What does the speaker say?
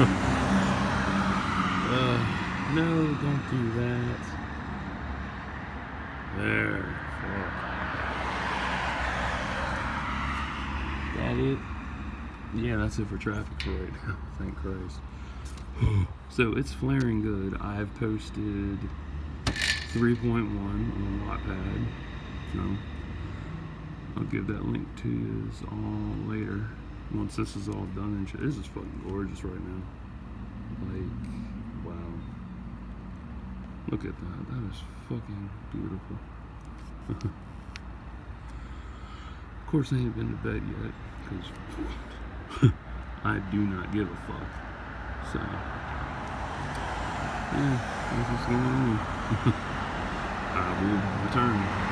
uh, no, don't do that. There. Fuck. That it? Yeah, that's it for traffic for right now. Thank Christ. so it's flaring good. I've posted 3.1 on Wattpad. So I'll give that link to you all later. Once this is all done and shit. This is fucking gorgeous right now. Like, wow. Look at that. That is fucking beautiful. of course, I ain't been to bed yet because I do not give a fuck. So, yeah, that's what's going on. I will return.